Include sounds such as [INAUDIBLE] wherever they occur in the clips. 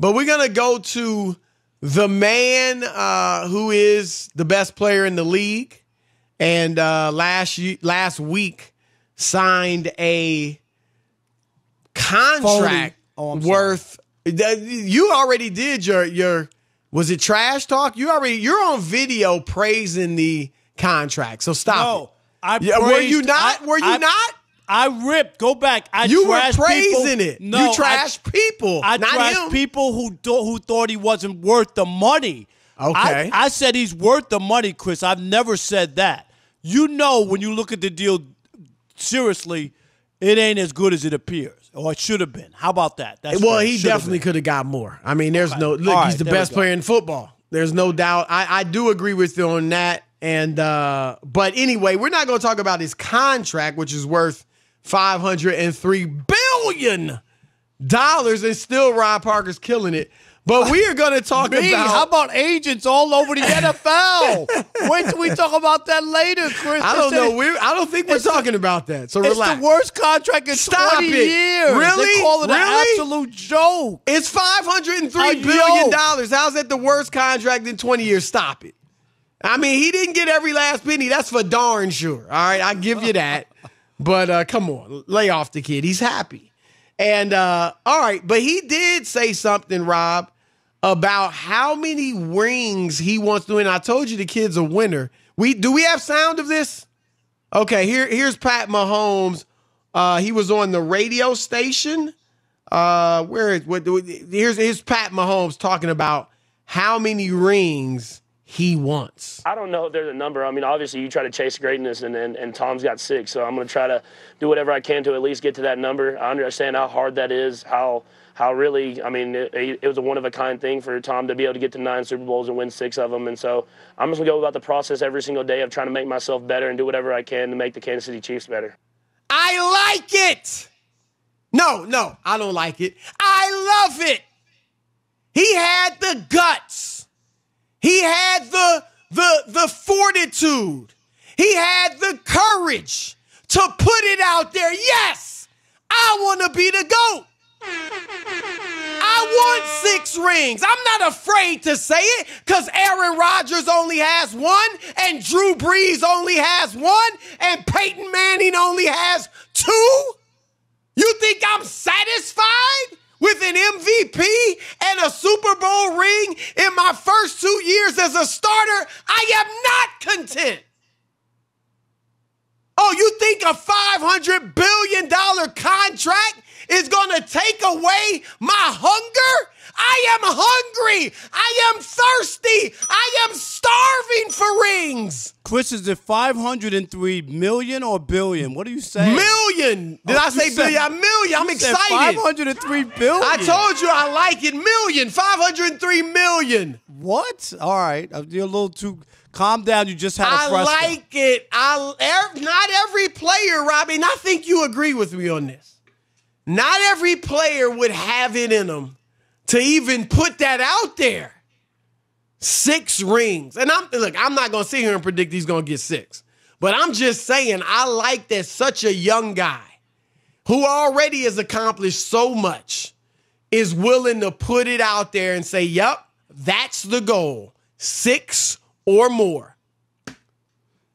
But we're gonna go to the man uh, who is the best player in the league, and uh, last last week signed a contract oh, worth. You already did your your was it trash talk? You already you're on video praising the contract. So stop. No, it. I yeah, were you not? I, were you I, not? I ripped. Go back. I you were people. praising it. No, you trash people. I not trashed him. people who th- who thought he wasn't worth the money. Okay. I, I said he's worth the money, Chris. I've never said that. You know, when you look at the deal seriously, it ain't as good as it appears, or it should have been. How about that? That's well, he definitely could have got more. I mean, there's no look. All he's the best player in football. There's no doubt. I, I do agree with you on that. And uh, but anyway, we're not going to talk about his contract, which is worth five hundred and three billion dollars, and still Rob Parker's killing it. But we are going to talk Me, about how about agents all over the NFL? [LAUGHS] Wait till we talk about that later, Chris. I don't know. We I don't think we're it's the- talking about that. So relax. It's the worst contract in Stop 20 it. years. Really? They call it an Really? absolute joke. It's five hundred and three A dollars. How's that the worst contract in twenty years? Stop it. I mean, he didn't get every last penny. That's for darn sure. All right, I give you that. But uh, come on, lay off the kid. He's happy. And uh, all right, but he did say something, Rob, about how many rings he wants to win. I told you the kid's a winner. We do we have sound of this? Okay, here here's Pat Mahomes. Uh, he was on the radio station. Uh, where is what? Here's here's Pat Mahomes talking about how many rings he wants. I don't know if there's a number. I mean, obviously, you try to chase greatness, and, and, and Tom's got six. So I'm going to try to do whatever I can to at least get to that number. I understand how hard that is, how how really, I mean, it, it was a one of a kind thing for Tom to be able to get to nine Super Bowls and win six of them. And so I'm just going to go about the process every single day of trying to make myself better and do whatever I can to make the Kansas City Chiefs better. I like it. No, no, I don't like it. I love it. He had the guts. He had the the the fortitude. He had the courage to put it out there. Yes, I want to be the GOAT. I want six rings. I'm not afraid to say it because Aaron Rodgers only has one, and Drew Brees only has one, and Peyton Manning only has two. You think I'm satisfied with an MVP and a Super Bowl ring in my first two years as a starter? I am not content. Oh, you think a $500 billion contract is going to take away my hunger? I am hungry. I am thirsty. I am starving for rings. Chris, is it 503 million or billion? What are you saying? Million. Did Oh, I say said- billion? Million. I'm excited. 503 billion. I told you I like it. Million. 503 million. What? All right. You're a little too. Calm down. You just had a I like it. I ev- not every player, Robbie, and I think you agree with me on this. Not every player would have it in them to even put that out there. Six rings. And I'm look, I'm not gonna sit here and predict he's gonna get six. But I'm just saying, I like that such a young guy who already has accomplished so much is willing to put it out there and say, Yep, that's the goal. Six or more.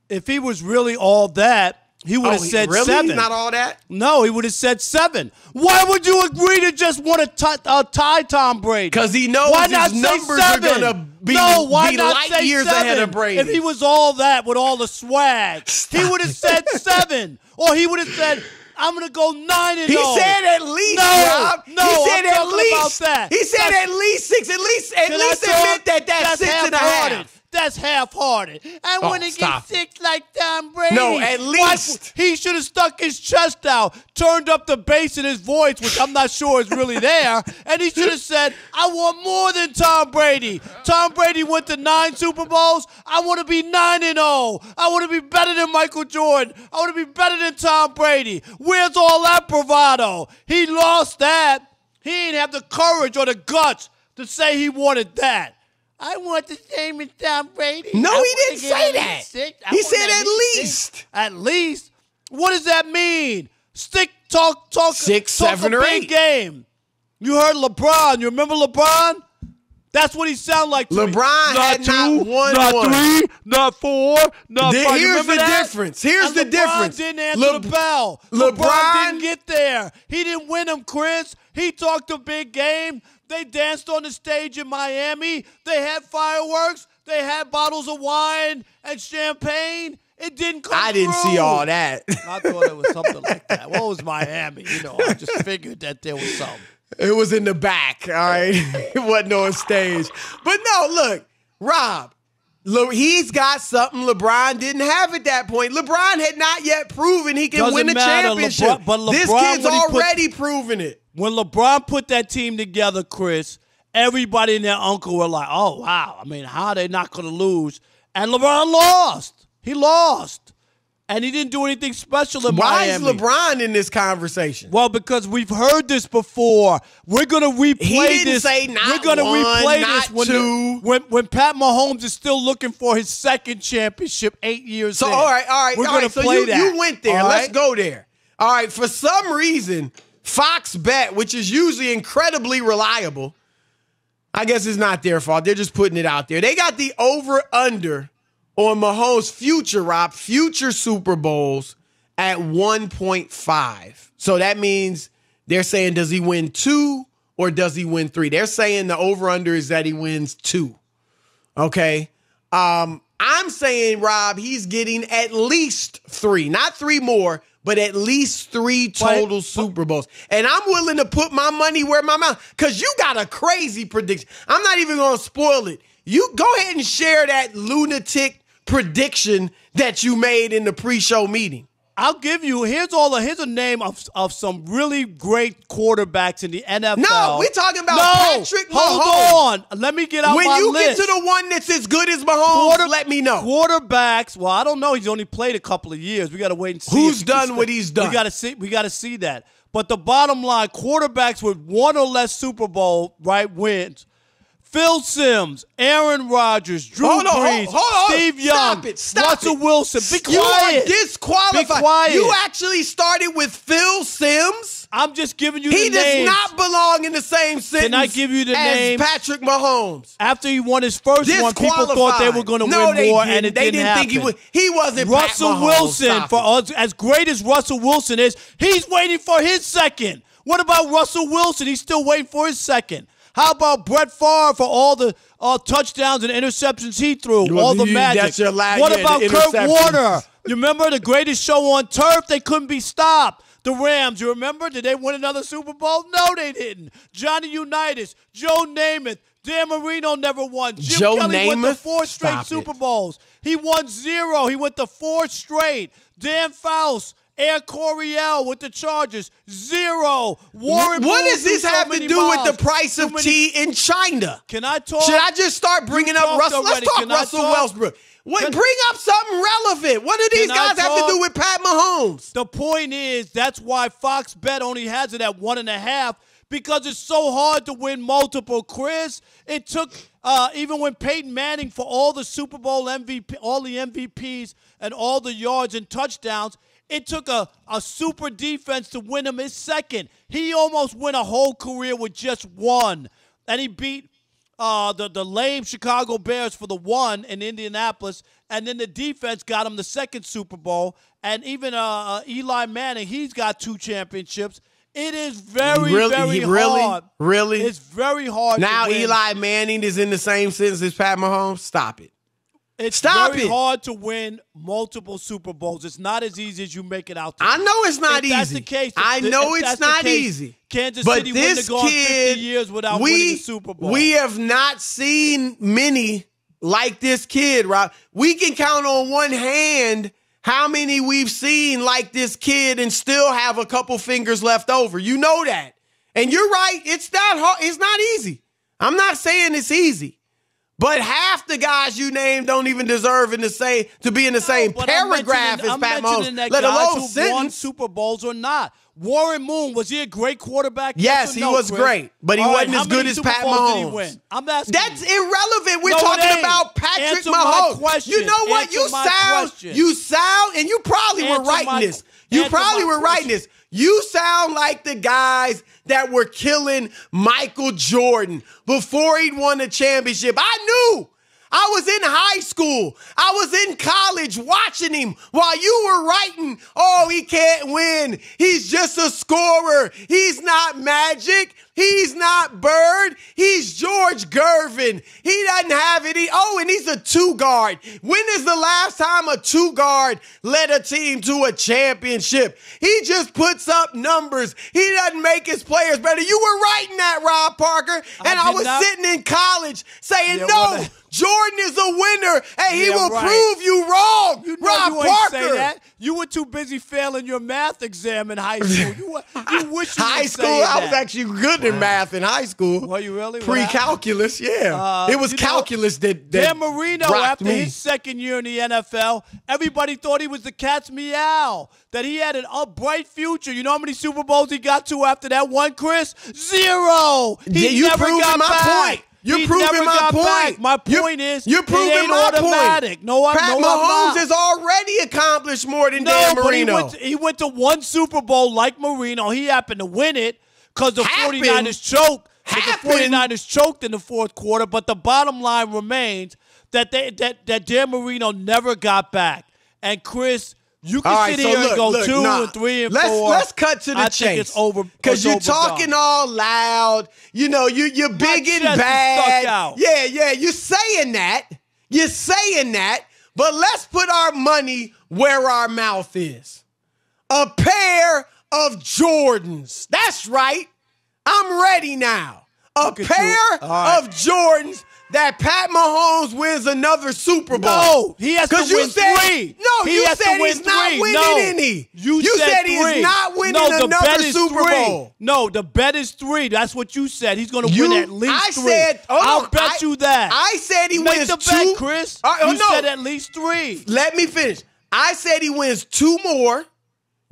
If he was really all that, he would have Oh, said really? seven. Not all that? No, he would have said seven. Why would you agree to just want to tie, uh, tie Tom Brady? Because he knows why his numbers are gonna be, no, why be not light say years seven? ahead of Brady. If he was all that with all the swag, he would have said [LAUGHS] seven, or he would have said, "I'm gonna go nine and He oh." said at least, No, Rob. no, he said I'm at least. about that. He said That's- at least six. At least, at least admit that that's, six and a half. That's half-hearted. I Oh, want to get stop. six like Tom Brady. No, at Why- least. he should have stuck his chest out, turned up the bass in his voice, which I'm not sure is really there, [LAUGHS] and he should have said, "I want more than Tom Brady. Tom Brady went to nine Super Bowls. I want to be nine and zero. I want to be better than Michael Jordan. I want to be better than Tom Brady. Where's all that bravado? He lost that. He didn't have the courage or the guts to say he wanted that." I want the same as Tom Brady. No, I he didn't say that. He said at six. least. At least. What does that mean? Stick talk talk Six, talk seven, a or big eight. game. You heard LeBron. You remember LeBron? That's what he sounded like to me. LeBron had not won not one. three, not four, not There- five. Here's remember the that? difference. Here's And the LeBron difference. didn't answer Le- the bell. LeBron, LeBron- didn't get there. He didn't win him, Chris. He talked a big game. They danced on the stage in Miami. They had fireworks. They had bottles of wine and champagne. It didn't come I didn't see all that. I thought it was something like that. What was Miami? You know, I just figured that there was something. It was in the back, all right? [LAUGHS] it wasn't on stage. But no, look, Rob, Le- he's got something LeBron didn't have at that point. LeBron had not yet proven he can Doesn't win a matter. championship. LeBron- but this kid's he put- already proven it. When LeBron put that team together, Chris, everybody and their uncle were like, "Oh wow! I mean, how are they not going to lose?" And LeBron lost. He lost, and he didn't do anything special in Why Miami. is LeBron in this conversation? Well, because we've heard this before. We're gonna replay He didn't this. say not We're gonna one, replay not this when, two. when when Pat Mahomes is still looking for his second championship eight years. So in. all right, all right, We're all gonna right. So you, that. you went there. all Let's right? go there. All right. For some reason, Fox Bet, which is usually incredibly reliable, I guess it's not their fault. They're just putting it out there. They got the over under on Mahomes' future, Rob, future Super Bowls at 1.5. So that means they're saying, does he win two or does he win three? They're saying the over under is that he wins two. Okay. Um, I'm saying, Rob, he's getting at least three, not three more, but at least three total Super Bowls. And I'm willing to put my money where my mouth, because you got a crazy prediction. I'm not even going to spoil it. You go ahead and share that lunatic prediction that you made in the pre-show meeting. I'll give you. Here's all. The, here's a name of of some really great quarterbacks in the NFL. No, we're talking about no, Patrick Hold on. Let me get out when my you get to the one that's as good as Mahomes, Quarter- let me know. Quarterbacks. Well, I don't know. He's only played a couple of years. We got to wait and see. Who's done what he's done? We got to see. We got to see that. But the bottom line, quarterbacks with one or less Super Bowl right wins. Phil Simms, Aaron Rodgers, Drew Hold on, Brees, hold on. Steve Young, Stop it, stop Russell it. Wilson. Be You are disqualified. Be quiet. You actually started with Phil Simms. I'm just giving you He the names. He does not belong in the same sentence. I give you the as names? Patrick Mahomes. After he won his first one, people thought they were going to no, win they more, didn't. and it they didn't, didn't think he was. He wasn't. Russell Mahomes. Wilson, for as, as great as Russell Wilson is, he's waiting for his second. What about Russell Wilson? He's still waiting for his second. How about Brett Favre for all the uh, touchdowns and interceptions he threw, Well, all the you- magic? that's your la- what about Kurt. Warner? You remember the greatest show on turf? They couldn't be stopped. The Rams, you remember? Did they win another Super Bowl? No, they didn't. Johnny Unitas, Joe Namath, Dan Marino never won. Jim Joe Kelly went to four straight Stop Super it. Bowls. He won zero. He went to four straight. Dan Fouts, Air Coryell with the Chargers, zero. Warren What does this threw so have to do miles. with the price of many- tea in China? Can I talk? Should I just start bringing up Russell? already. Let's talk Russell? Westbrook. What, Can- bring up something relevant. What do these Can guys have to do with Pat Mahomes? The point is, that's why Fox Bet only has it at one and a half because it's so hard to win multiple. Chris, it took uh, even when Peyton Manning for all the Super Bowl MVP, all the MVPs, and all the yards and touchdowns. It took a, a super defense to win him his second. He almost went a whole career with just one. And he beat uh, the, the lame Chicago Bears for the one in Indianapolis, and then the defense got him the second Super Bowl. And even uh, uh, Eli Manning, he's got two championships. It is very, Really? very really? hard. Really? It's very hard. Now to win. Eli Manning is in the same sentence as Pat Mahomes. Stop it. It's Stop very it. hard to win multiple Super Bowls. It's not as easy as you make it out to. I know it's not If that's the case, I know it's not case, easy. Kansas but City wouldn't this have gone 50 years without we, winning a Super Bowl. We have not seen many like this kid, Rob. We can count on one hand how many we've seen like this kid and still have a couple fingers left over. You know that. And you're right, it's not hard, it's not easy. I'm not saying it's easy. But half the guys you named don't even deserve in the same to be in the same But I'm paragraph as I'm Pat mentioning Mahomes, that let alone who won. Super Bowls or not. Warren Moon was he a great quarterback? Yes, he no, was Chris? great, but he All wasn't how as good as Super Pat he Mahomes. I'm asking. That's you. irrelevant. We're No, talking about Patrick Answer Mahomes. question. You know what? Answer you sound, question. you sound, and you probably were Answer writing my- this. You probably were writing this. You sound like the guys that were killing Michael Jordan before he'd won a championship. I knew. I was in high school. I was in college watching him while you were writing, oh, he can't win. He's just a scorer. He's not magic. He's not Bird. He's George Gervin. He doesn't have any. Oh, and he's a two guard. When is the last time a two guard led a team to a championship? He just puts up numbers. He doesn't make his players better. You were writing that, Rob Parker. And I, did was not- sitting in college saying, Yeah, no, Jordan is a winner and he Yeah, will right. prove you wrong. You know Rob you ain't Parker. say that. You were too busy failing your math exam in high school. You, [LAUGHS] you wish you High school, I was that. actually good in math in high school. Were you really? What? Pre-calculus, yeah. Uh, it was you know, calculus that, that Dan Marino, after me. his second year in the NFL, everybody thought he was the cat's meow. That he had an up bright future. You know how many Super Bowls he got to after that one, Chris? Zero. He Yeah, you never proving got my back. point. You're He proving my point. back. My You're- point is, you're proving my automatic. point. No, I'm Pat no, Mahomes has already accomplished more than No, Dan but he Marino. went, to, he went to one Super Bowl like Marino. He happened to win it because the Happened? 49ers choked. The 49ers choked in the fourth quarter, but the bottom line remains that they that, that Dan Marino never got back. And Chris, you can right, sit so here look, and go look, two nah. and three and let's, four. Let's cut to the I chase. think it's over Because you're talking all loud. You know, you, you're big chest and bad. Yeah, yeah, you're saying that. You're saying that. But let's put our money where our mouth is. A pair of Jordans. That's right. I'm ready now. A pair right. of Jordans that Pat Mahomes wins another Super Bowl. No, he has to 'Cause you win said- three. No, He you said win he's not winning No. any. You, said, he three. is not winning no, the another Super three. Bowl. No, the bet is three. That's what you said. He's going to win at least I three. said, hold I'll bet I- you that. I said he Make wins the two. bet, Chris. Uh, oh, you no. said at least three. Let me finish. I said he wins two more.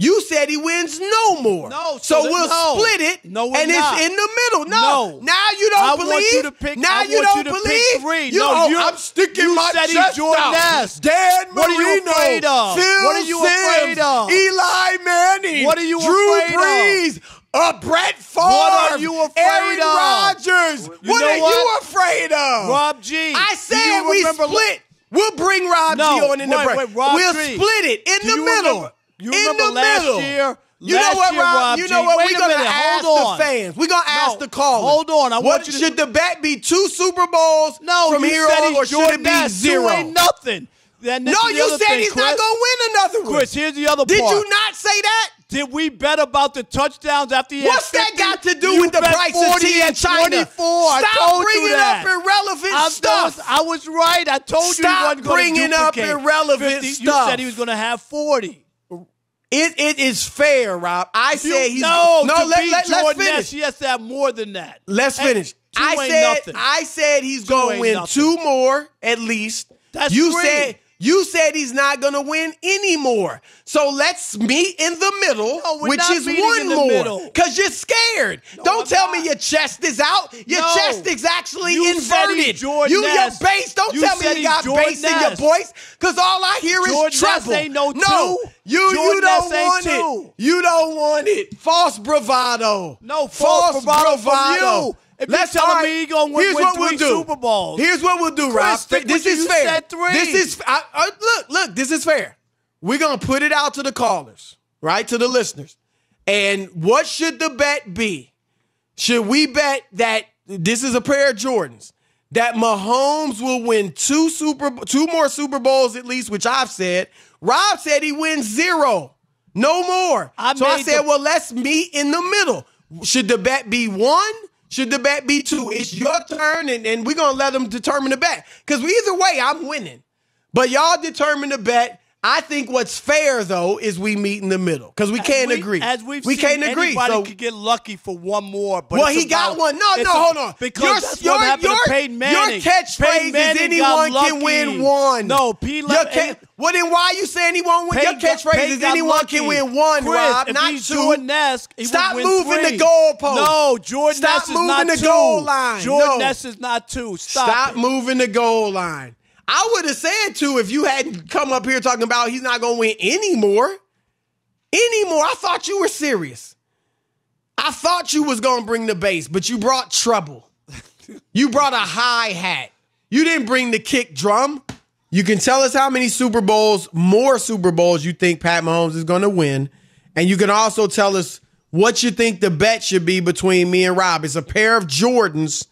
You said he wins no more. No, so, so we'll no. split it. No, and not. it's in the middle. No, No. now you don't I believe. want you to pick- Now I you don't you believe. three. You, No, oh, I'm sticking you my said chest Jordan out. Ness. Dan What are you afraid of? Phil What are you Simms, afraid of? Eli Manning. What are you Drew afraid of? Brees. Uh, Brett Favre. What are you afraid Aaron of? Rodgers. You what are you afraid of? Rob G. I said we split. We'll bring Rob G on in the break. we'll split it in the middle. You in remember the last middle. year- You know what, year, Rob? You G. know what? We're gonna minute, ask the fans. We're gonna ask No, the callers. hold on, I what want you to- should the bet be? Two Super Bowls No, from you here said on, or should it be zero? Ain't nothing. Then no, you said thing, he's Chris. not gonna win another one. Chris, here's the other Did part. you not say that? Did we bet about the touchdowns after he What's that got to do You with the bet price 40 of tea in China? 24. I Stop you bringing up irrelevant I'm stuff. done. I was right. I told you Stop going to bringing up irrelevant 50. stuff. You said he was going to have 40. It it is fair, Rob. I You- said he's no, no. to Let, beat let, let's finish. He has to have more than that. Let's And finish. I ain't said nothing. I said he's gonna win nothing. two more at least. That's you three. said you said he's not gonna win anymore. So let's meet in the middle, No, which is one more. Cause you're scared. don't I'm tell not. me your chest is out. Your No. chest is actually You inverted. you your bass. Don't You tell me you got Jordan bass in your voice. Cause all I hear is Jordan Ness treble. ain't no no, two. you you don't ain't want two. it. You don't want it. False bravado. No, false bravado from you. If you're telling all me he gonna win- here's win what we'll do. Super Bowls. Here's what we'll do, Rob. stick This is fair. said three. This is I, I- look, look. This is fair. We're gonna put it out to the callers, right, to the listeners. And what should the bet be? Should we bet that this is a pair of Jordans? That Mahomes will win two super two more Super Bowls at least, which I've said. Rob said he wins zero. No more. I so I said, the- well, let's meet in the middle. Should the bet be one? Should the bet be two? It's your turn, and, and we're gonna let them determine the bet. Because we either way, I'm winning. But y'all determine the bet. I think what's fair though is we meet in the middle because we can't we, agree. As we've we seen, can't agree. So could get lucky for one more. But well, he got one. No, no, hold on. Because your, that's your, what happened your, to Peyton Manning. Your catchphrase is anyone can win one. No, P. Your ca- well, then why are you saying he won't win? Peyton your catchphrase is anyone can lucky. win one, Chris, Rob, if not he's two. Jordan-esque, he Stop moving three. the goalpost. No, Jordan Stop Ness is moving not the two. goal line. Jordan No. Ness is not two. Stop. Stop moving the goal line. I would have said two if you hadn't come up here talking about he's not going to win anymore. anymore. I thought you were serious. I thought you was gonna bring the bass, but you brought trouble. [LAUGHS] you brought a hi hat. You didn't bring the kick drum. You can tell us how many Super Bowls, more Super Bowls, you think Pat Mahomes is gonna win, and you can also tell us what you think the bet should be between me and Rob. It's a pair of Jordans.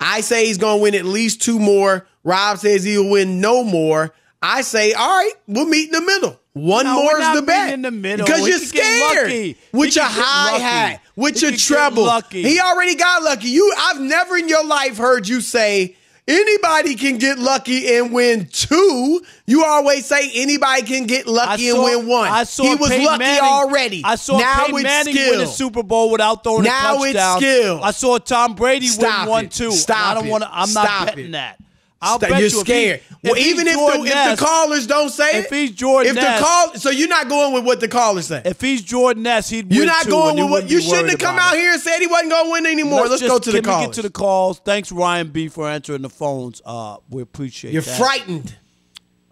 I say he's gonna win at least two more. Rob says he'll win no more. I say, all right, we'll meet in the middle. One No, more is the bet. in the middle. Because We you're scared. lucky. With your could get hi lucky. hat, with We your treble. lucky. He already got lucky. You I've never in your life heard you say anybody can get lucky and win two. You always say anybody can get lucky and win one. I saw he was Peyton lucky Manning, already. I saw now Peyton Manning skill. win a Super Bowl without throwing Now a it's skill. I saw Tom Brady Stop win one it. too. Stop I don't it. want to. I'm Stop not betting it. that. I'll bet You're you if scared. He, well, even if the, Jordan if the callers don't say If it, he's Jordan if the call, so you're not going with what the callers say. if he's Jordan-esque, he'd win You're not going with what you shouldn't have come out it. here and said he wasn't going to win anymore. Let's, just- go to the can callers. get to the calls. Thanks, Ryan B, for answering the phones. Uh, we appreciate You're that. frightened,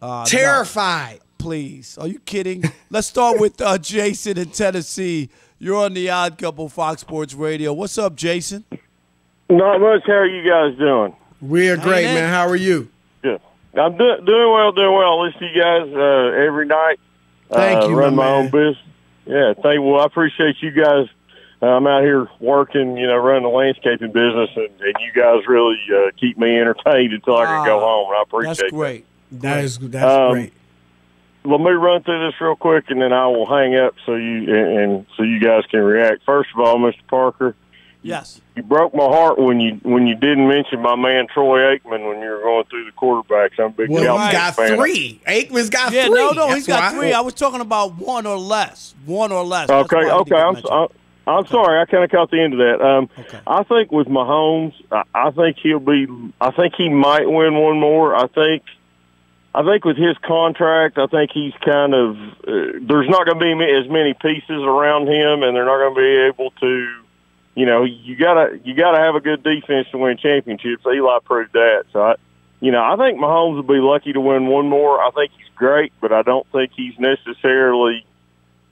Uh, no, terrified. please. Are you kidding? [LAUGHS] Let's start with uh, Jason in Tennessee. You're on the Odd Couple Fox Sports Radio. What's up, Jason? Not much. How are you guys doing? We're great, man. How are you? Good. I'm do- doing well, doing well. I listen to you guys uh, every night. Thank uh, you, Run my my man. own business. Yeah, thank. You. Well, I appreciate you guys. Uh, I'm out here working, you know, running the landscaping business, and, and you guys really uh, keep me entertained until I can go Ah, home. And I appreciate That's great. That is that's Um, great. Let me run through this real quick, and then I will hang up so you and, and so you guys can react. First of all, Mr. Parker, Yes. you broke my heart when you when you didn't mention my man Troy Aikman when you were going through the quarterbacks. I'm a big Well, Cowboys he's got fan. three. Aikman's got Yeah, three. no, no, That's he's got why. three. I was talking about one or less. One or less. That's Okay, why I didn't okay. I'm mentioned. I'm, I'm sorry. I kind of caught the end of that. Um, Okay. I think with Mahomes, I, I think he'll be. I think he might win one more. I think. I think with his contract, I think he's kind of. Uh, there's not going to be as many pieces around him, and they're not going to be able to. You know, you gotta you gotta have a good defense to win championships. Eli proved that. So, I, you know, I think Mahomes will be lucky to win one more. I think he's great, but I don't think he's necessarily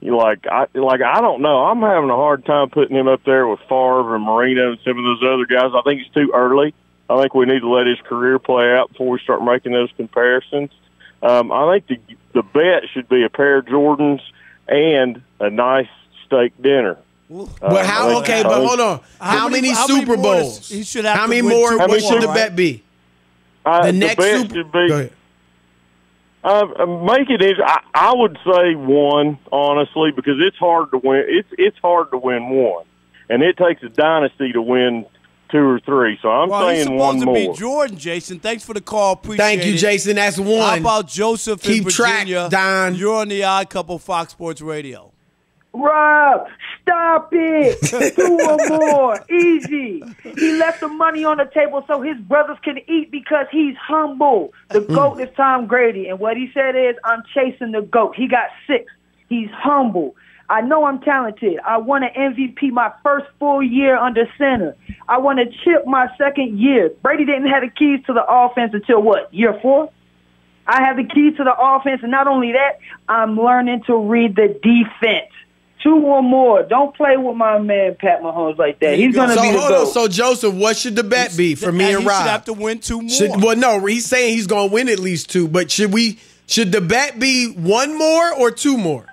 you like I like I don't know. I'm having a hard time putting him up there with Favre and Marino and some of those other guys. I think it's too early. I think we need to let his career play out before we start making those comparisons. Um, I think the the bet should be a pair of Jordans and a nice steak dinner. Ooh. Uh, But how? I Okay, but hold on. How, many- many, many Super Bowls? he should have how many more? What more, should the right? bet be? Uh, The the next bet Super. should be Go ahead. Uh, uh, make it. easy. I, I would say one, honestly, because it's hard to win. It's it's hard to win one, and it takes a dynasty to win two or three. So I'm Well, he's saying supposed one to more. be Jordan, Jason. Thanks for the call. Appreciate Thank you, it. Jason. That's one. How about Joseph in Keep track, Virginia? Don. You're on the Odd Couple Fox Sports Radio. Rob, stop it. [LAUGHS] Two or more. Easy. He left the money on the table so his brothers can eat because he's humble. The mm. GOAT is Tom Brady. And what he said is, I'm chasing the GOAT. He got six. He's humble. I know I'm talented. I won an MVP my first full year under center. I won a chip my second year. Brady didn't have the keys to the offense until what, year four? I have the keys to the offense, and not only that, I'm learning to read the defense. Two or more. Don't play with my man Pat Mahomes like that. He's gonna So be the hold on. GOAT. So Joseph, what should the bet be for me and he Rob? should have to win two more. Should- well, no, he's saying he's going to win at least two. But should we? Should the bet be one more or two more?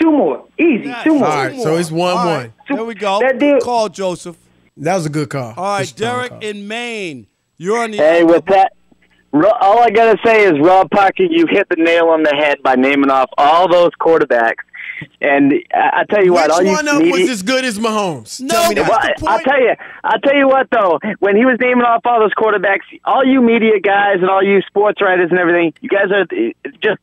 Two more. Easy. Yeah, Two more. All right, so it's one All one. right, There we go. That deal- Call Joseph. That was a good call. All right, Derek call. in Maine. You're on the Hey, with that, all I gotta say is, Rob Parker, you hit the nail on the head by naming off all those quarterbacks. And I, I tell you Which what, all you one of them media- was as good as Mahomes? No, Tell me. Well, I'll tell you, I'll tell you what though. When he was naming off all those quarterbacks, all you media guys and all you sports writers and everything, you guys are eh, just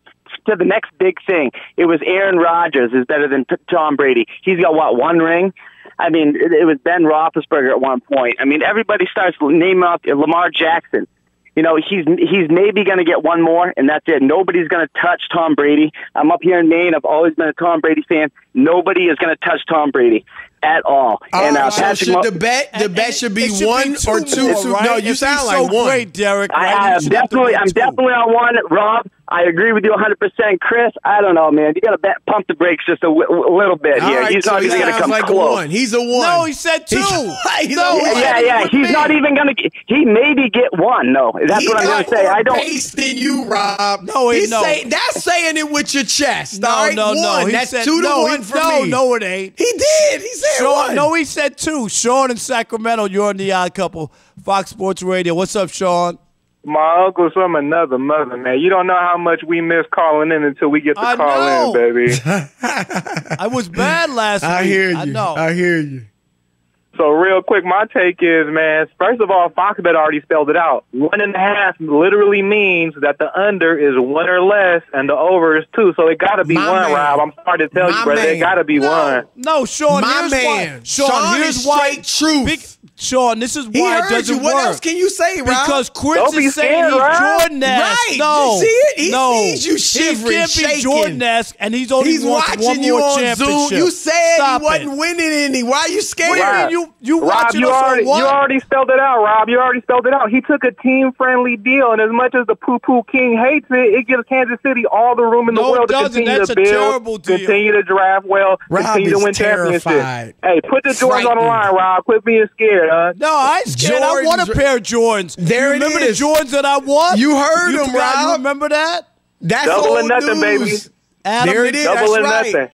to the next big thing. It was Aaron Rodgers is better than Tom Brady. He's got what one ring. I mean, it, it was Ben Roethlisberger at one point. I mean, everybody starts naming off Lamar Jackson. You know, he's he's maybe going to get one more, and that's it. Nobody's going to touch Tom Brady. I'm up here in Maine. I've always been a Tom Brady fan. Nobody is going to touch Tom Brady at all. All and right, uh, so should Mo- the bet the bet should be should one or two two? more, two- right? No, you he's sound so like one. great, Derek. right? I You have should have to definitely, I'm two. definitely on one. Rob, I agree with you 100%. Chris, I don't know, man. You got to pump the brakes just a w- w- little bit All here. right, He's so not he even going to come like close. one. He's a one. No, he said two. [LAUGHS] He's- he's no, a he one. Yeah, yeah. He's me. not even going to. He maybe get one. No, that's He what I'm going to say. I don't. base than you, Rob. No, he- He's no. saying that's saying it with your chest. No, all right? no, no. One. He That's said, two to no, one he, for no, me. No, no, it ain't. He did. He said Sean, one. no, he said two. Sean in Sacramento, you're on the odd couple. Fox Sports Radio. What's up, Sean? My uncle's from another mother, man. You don't know how much we miss calling in until we get to I call know. in, baby. [LAUGHS] I was bad last I week. hear you. I know. I hear you. So real quick, my take is, man, first of all, Foxbet already spelled it out. One and a half literally means that the under is one or less and the over is two. So it gotta be My one, man. Rob. I'm sorry to tell My you, brother. man. It gotta be one. No, Sean. My here's man. why. Sean, Sean here's why. straight truth. Big, Sean, this is He why it heard doesn't you. What work. else can you say, Rob? Because Chris Don't be is saying scared, he's Jordan-esque. Right. No, You see it? He no. sees you shivering, He can't be shaking. Jordan-esque, and he's only He's wants watching one you on championship. Zoom. You said Stop he wasn't it. winning any. Why are you scared? What do you mean? Rob, You you Rob, watching you us already on what? you already spelled it out, Rob. You already spelled it out. He took a team friendly deal, and as much as the poo poo king hates it, it gives Kansas City all the room in the No, it world to continue That's to build, terrible deal. continue to draft well, Rob continue to win championships. Hey, put the Jordans on the line, Rob. Quit being scared, huh? No, I ain't scared. I want a pair of Jordans. There you it remember is. the Jordans that I want? You heard you him, forgot- You Rob. remember that? That's Double or old nothing, news. baby. Adam, There it is. Double That's or right. nothing.